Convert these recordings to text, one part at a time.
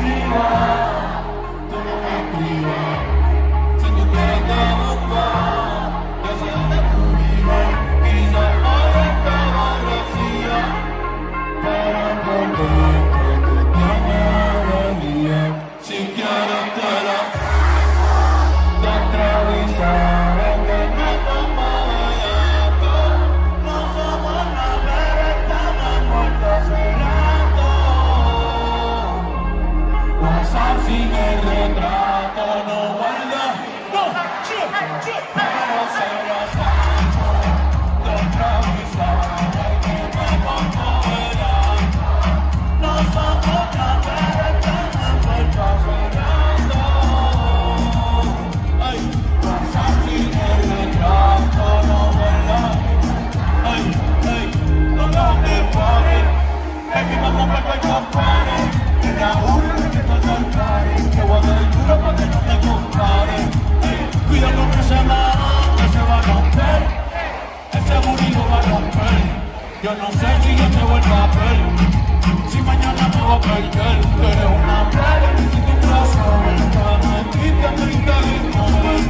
viva. Get Yo no sé si yo te vuelvo a ver, si mañana me voy a perder. Tú eres una plaga, si tu brazo está metida en mi interior,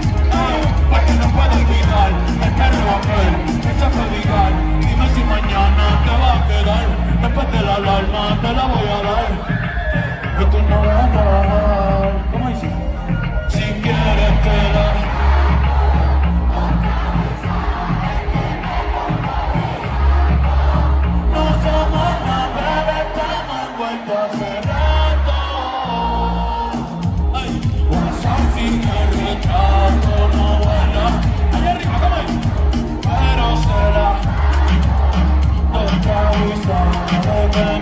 para que no pueda olvidar.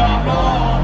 your Lord.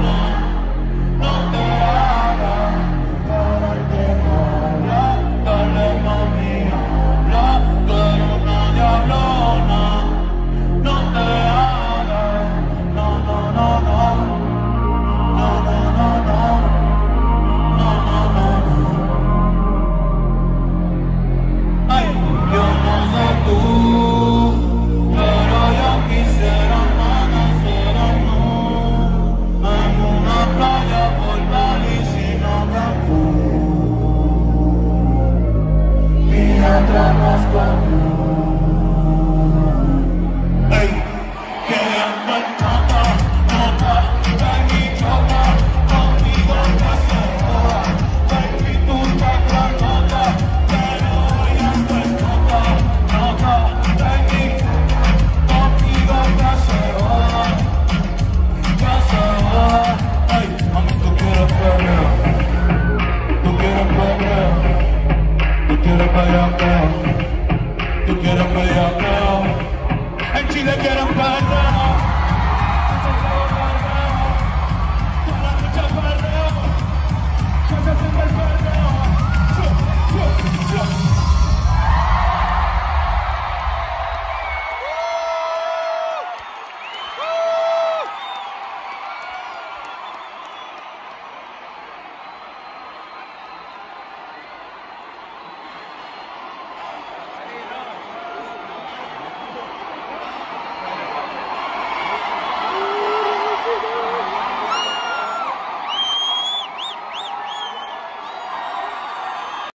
up now. You get up now. And Chile, get up now.